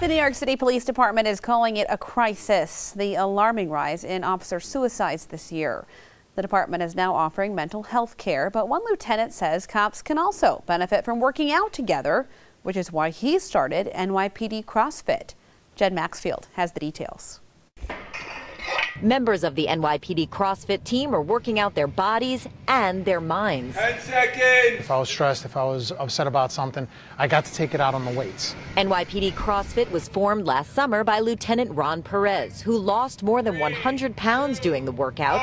The New York City Police Department is calling it a crisis, the alarming rise in officer suicides this year. The department is now offering mental health care, but one lieutenant says cops can also benefit from working out together, which is why he started NYPD CrossFit. Jed Maxfield has the details. Members of the NYPD CrossFit team are working out their bodies and their minds. 10 seconds. If I was stressed, if I was upset about something, I got to take it out on the weights. NYPD CrossFit was formed last summer by Lieutenant Ron Perez, who lost more than 100 pounds doing the workout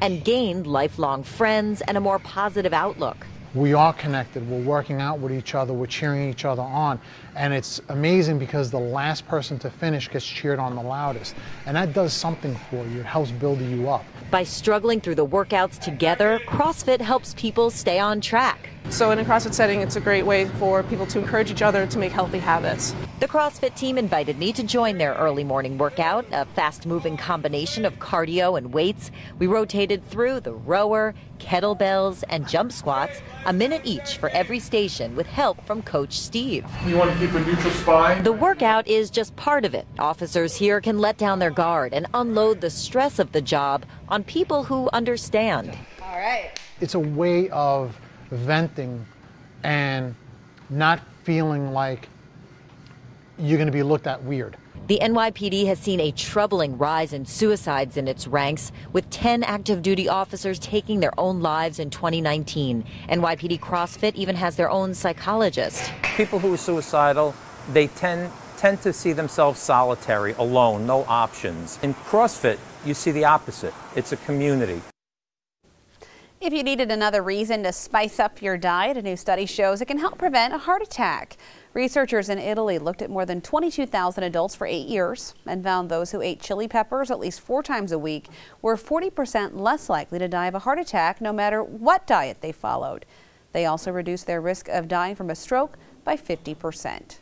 and gained lifelong friends and a more positive outlook. We are connected. We're working out with each other. We're cheering each other on. And it's amazing because the last person to finish gets cheered on the loudest. And that does something for you. It helps build you up. By struggling through the workouts together, CrossFit helps people stay on track. So in a CrossFit setting, it's a great way for people to encourage each other to make healthy habits. The CrossFit team invited me to join their early morning workout, a fast moving combination of cardio and weights. We rotated through the rower, kettlebells, and jump squats, a minute each for every station with help from Coach Steve. You want to keep a neutral spine? The workout is just part of it. Officers here can let down their guard and unload the stress of the job on people who understand. All right. It's a way of venting and not feeling like you're going to be looked at weird. The NYPD has seen a troubling rise in suicides in its ranks, with 10 active duty officers taking their own lives in 2019. NYPD CrossFit even has their own psychologist. people who are suicidal, they tend tend to see themselves solitary, alone, no options. In CrossFit, you see the opposite. It's a community. If you needed another reason to spice up your diet, a new study shows it can help prevent a heart attack. Researchers in Italy looked at more than 22,000 adults for eight years and found those who ate chili peppers at least four times a week were 40% less likely to die of a heart attack no matter what diet they followed. They also reduced their risk of dying from a stroke by 50%.